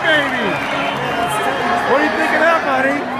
baby. What do you think of that, buddy?